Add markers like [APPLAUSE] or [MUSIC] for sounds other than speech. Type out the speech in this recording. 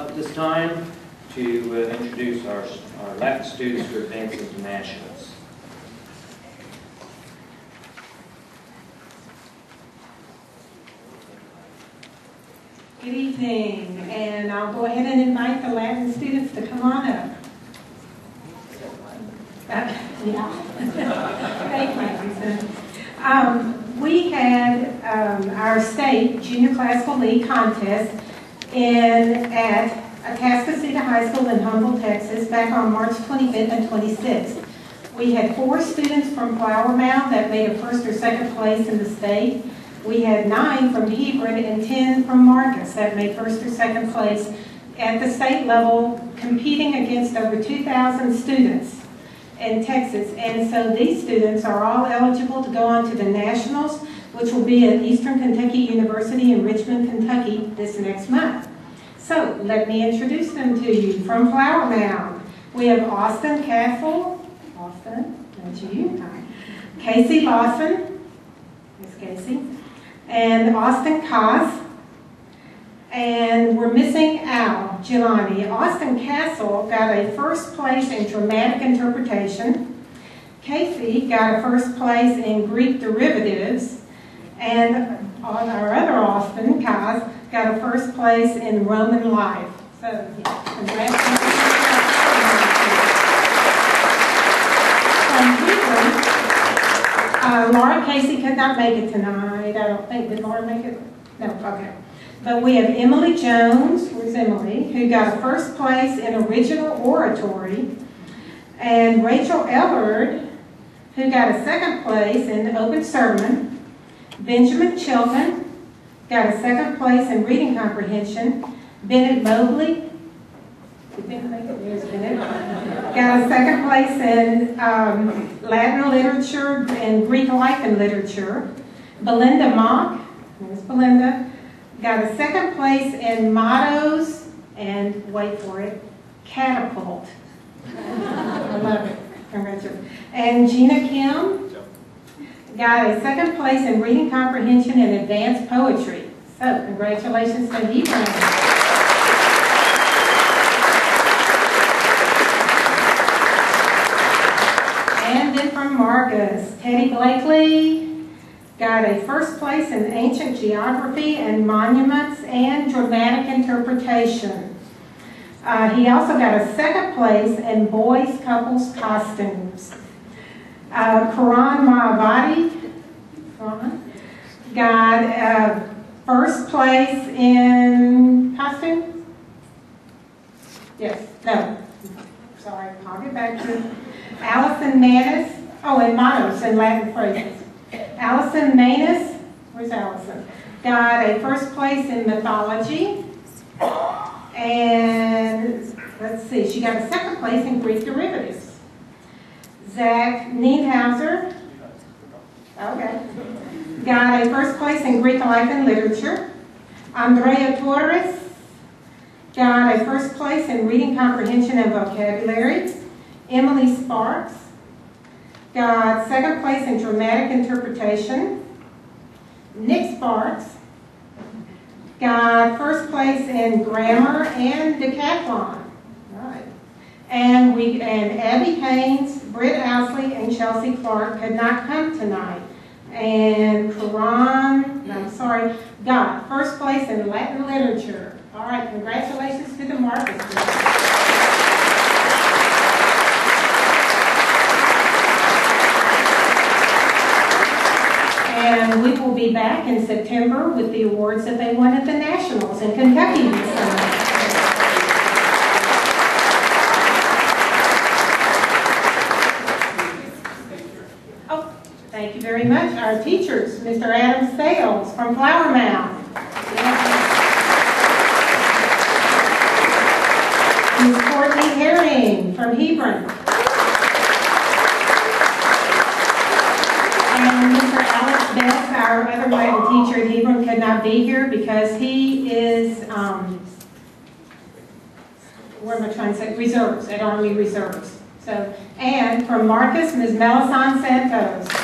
At this time, to uh, introduce our, our Latin students who are advancing to nationals. Good evening, and I'll go ahead and invite the Latin students to come on up. Uh, [LAUGHS] Yeah. Thank you, Susan. Um, We had um, our state junior classical league contest in, at Atascocita High School in Humble, Texas, back on March 25th and 26th. We had four students from Flower Mound that made a first or second place in the state. We had nine from Hebron and 10 from Marcus that made first or second place at the state level, competing against over 2,000 students in Texas. And so these students are all eligible to go on to the nationals, which will be at Eastern Kentucky University in Richmond, Kentucky this next month. So let me introduce them to you. From Flower Mound, we have Austin Castle. Austin, that's you. Casey Lawson. Miss Casey. And Austin Koss. And we're missing Al Gilani. Austin Castle got a first place in dramatic interpretation. Casey got a first place in Greek derivatives. And on our other Austin, Kaz, got a first place in Roman life. So, congratulations. Uh, Laura Casey could not make it tonight. I don't think, did Laura make it? No, okay. But we have Emily Jones, where's Emily, who got first place in original oratory, and Rachel Ellard, who got a second place in open sermon. Benjamin Chilton got a second place in reading comprehension. Bennett Mobley. Got a second place in um, Latin literature and Greek life and literature. Belinda Mock, there's Belinda, got a second place in mottos and, wait for it, catapult. [LAUGHS] I love it. Congratulations. And Gina Kim got a second place in reading comprehension and advanced poetry. So, congratulations to Hebron. And then from Marcus, Teddy Blakely got a first place in ancient geography and monuments and dramatic interpretation. Uh, he also got a second place in boys couples costumes. Uh, Karan Mahabadi got uh, first place in costumes. Yes, no, sorry, I'll get back to. Allison Manis, oh, and mottos and Latin phrases. Allison Manus, where's Allison? Got a first place in mythology. And let's see, she got a second place in Greek derivatives. Zach Nienhauser, okay, got a first place in Greek life and literature. Andrea Torres got a first place in reading comprehension and vocabulary. Emily Sparks got second place in dramatic interpretation. Nick Sparks got first place in grammar and decathlon. And we and Abby Haynes, Britt Ousley, and Chelsea Clark could not come tonight. And Karan, I'm sorry, got first place in Latin literature. All right, congratulations to the Marcus. And we will be back in September with the awards that they won at the Nationals in Kentucky this summer. Oh, thank you very much. Our teachers, Mr. Adam Sales from Flower Mound. Ms. Courtney Herring from Hebron. And Mr. Alex Best, our other Latin teacher at Hebron, could not be here because he is, um, what am I trying to say, reserves, at Army Reserves. So, and from Marcus, Ms. Melisande Santos.